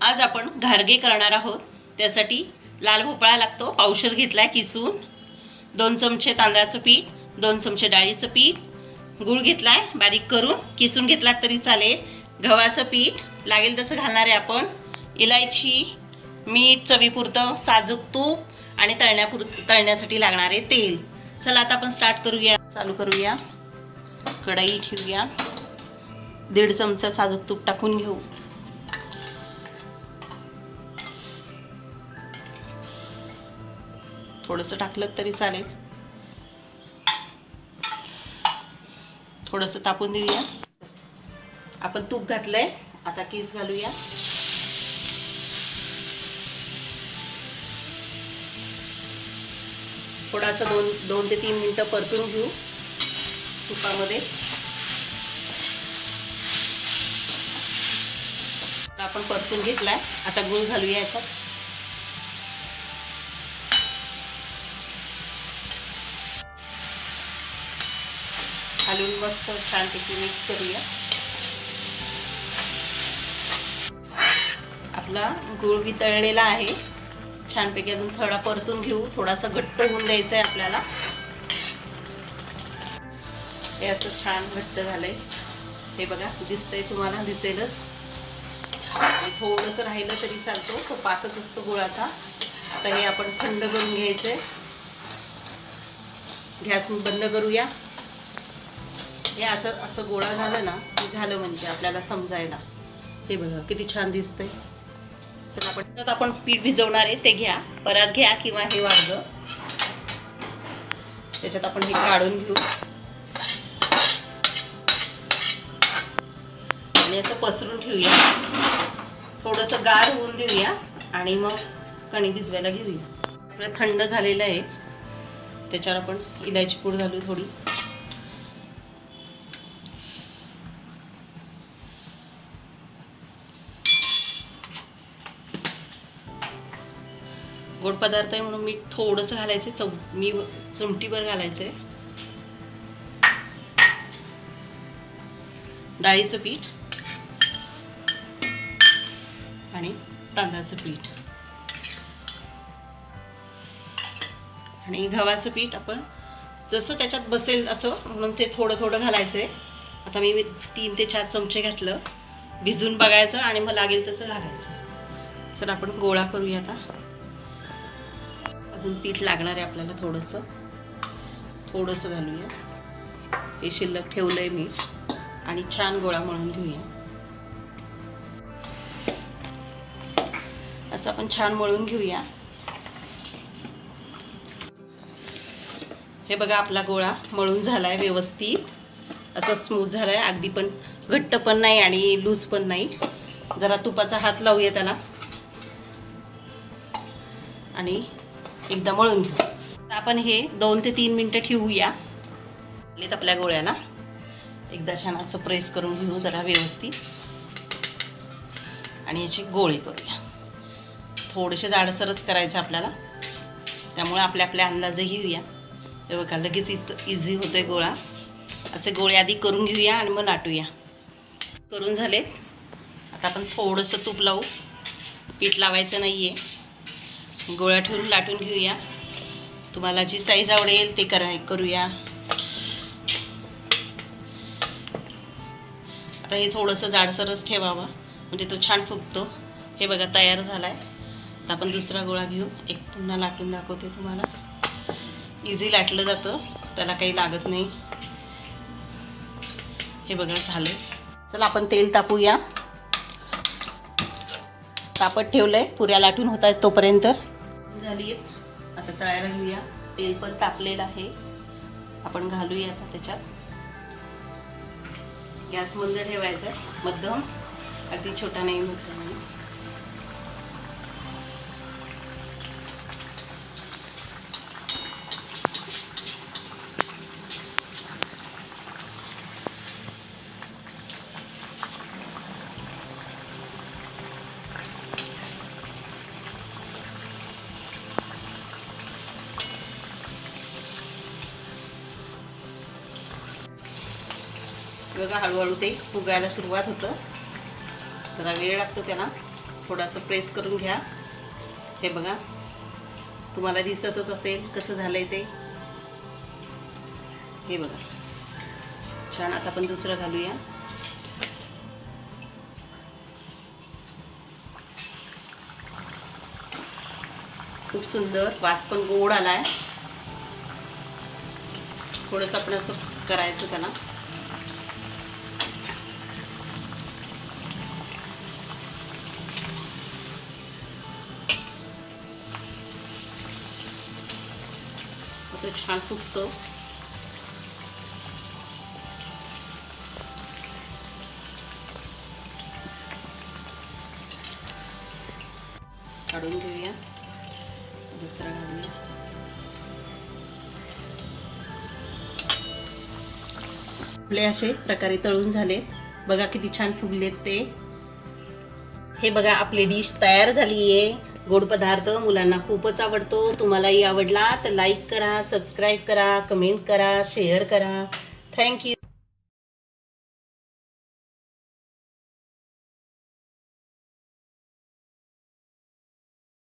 आज आपण घारगे करणार आहोत. त्यासाठी लाल भोपळा लागतो. पावशर घेतला आहे किसून. दोन चमचे तांदळाचं पीठ दोन चमचे डाळीचं पीठ. गूळ घेतला आहे बारीक करून. किसून घेतला तरी चालेल. गव्हाचं पीठ लागेल तसं घालणार आहे आपण. इलायची मीठ चवीपुरतं साजूक तूप आणि तळण्यापुर तळण्यासाठी लागणारे तेल. चला आता आपण स्टार्ट करूया. चालू करूया. कढई ठेवूया. दीड चमचा साजूक तूप टाकून घेऊ. थोडंसं टाकलं तरी चालेल. थोडंसं तापून देऊया. आपण तूप घातलंय. आता केस घालूया. थोडासा दोन दोन ते तीन मिनटं परतून घेऊ तुपामध्ये. आपण परतून घेतलाय. आता गुळ घालूया याच्यात. घालून मस्त छानपैकी मिक्स करूया. आपला गुळ वितळलेला आहे. छानपैकी अजून थोडा परतून घेऊ. थोडासा घट्ट होऊन द्यायचा आहे आपल्याला. हे असं छान घट्ट झालंय. हे बघा दिसतंय तुम्हाला दिसेलच. थोडंसं राहिलं तरी चालतो. तो पाकच असतो गुळाचा. आता हे आपण थंड करून घ्यायचंय. गॅस बंद करूया. हे असं असं गोळा झालं ना की झालं म्हणजे आपल्याला समजायला. हे बघा किती छान दिसतंय. चला आपण त्यात आपण पीठ भिजवणार आहे ते घ्या. परत घ्या किंवा हे वाढग त्याच्यात आपण हे काढून घेऊ. आणि असं पसरून ठेवूया. थोडंसं गार होऊन देऊया आणि मग कणी भिजवायला घेऊया. आपलं थंड झालेलं आहे. त्याच्यावर आपण इलायची पूड घालू थोडी. गोड पदार्थ आहे म्हणून मीठ थोडंसं घालायचं चौ मी चमटीभर घालायचं आहे डाळीचं पीठ आणि तांदळाचं पीठ. आणि गव्हाचं पीठ आपण जसं त्याच्यात बसेल असं म्हणून ते थोडं थोडं घालायचं आहे आता मी तीन ते चार चमचे घातलं. भिजून बघायचं आणि मग लागेल तसं घालायचं. चला आपण गोळा करूया आता. अजून पीठ लागणार आहे आपल्याला थोडंसं. थोडंसं घालूया. हे शिल्लक ठेवलं आहे मी. आणि छान गोळा मळून घेऊया. असं आपण छान मळून घेऊया. हे बघा आपला गोळा मळून झाला आहे व्यवस्थित. असं स्मूथ झाला आहे अगदी पण घट्ट पण नाही आणि लूज पण नाही. जरा तुपाचा हात लावूया त्याला. आणि एकदा मळून घेऊ. आता आपण हे दोन ते तीन मिनटं ठेवूया. आपल्या गोळ्याला. एकदा छान असं प्रेस करून घेऊ जरा व्यवस्थित. आणि याचे गोळे करूया. थोडेसे जाडसरच करायचं आपल्याला. त्यामुळे आपल्या आपल्या अंदाजे घेऊया. हे बघा लगेच इथं इझी होतो आहे गोळा. असे गोळे आधी करून घेऊया आणि मग लाटूया. करून झालेत. आता आपण थोडंसं तूप लावू. पीठ लावायचं नाही आहे गोळ्या ठेवून लाटून घेऊया. तुम्हाला जी साईज आवडेल ते करा करूया. आता हे थोडंसं जाडसरच ठेवावं. म्हणजे तो छान फुगतो. हे बघा तयार झाला आहे आता आपण दुसरा गोळा घेऊ. एक पुन्हा लाटून दाखवते तुम्हाला. इझी लाटलं जातं. त्याला काही लागत नाही. हे बघा झालं चला आपण तेल तापूया. तापत ठेवलं आहे पुऱ्या लाटून होत आहेत तोपर्यंत. झाली आता तळायला घेऊया तेल पण तापलेलं आहे. आपण घालूया आता त्याच्यात. गॅस मंद ठेवायचा. मध्यम. अगदी छोटा नाही मोठा बघा हळूहळू ते फुगायला सुरुवात होतं. जरा वेळ लागतो त्याला. थोडासा प्रेस करून घ्या. हे बघा. तुम्हाला दिसतच असेल कसं झालंय ते. हे बघा. छान आता आपण दुसरं घालूया. खूप सुंदर वास पण गोड आलाय. थोडंसं आपण असं करायचं त्याला. तो छान फुगतो. काढून घेऊया. दुसरा घालूया आपले असे प्रकारे तळून झाले बघा किती छान फुगलेत ते. हे बघा आपली डिश तयार झाली आहे गोड पदार्थ मुलांना खूपच आवडतो. तुम्हालाही आवडला तर लाईक करा सबस्क्राईब करा कमेंट करा शेअर करा. थँक्यू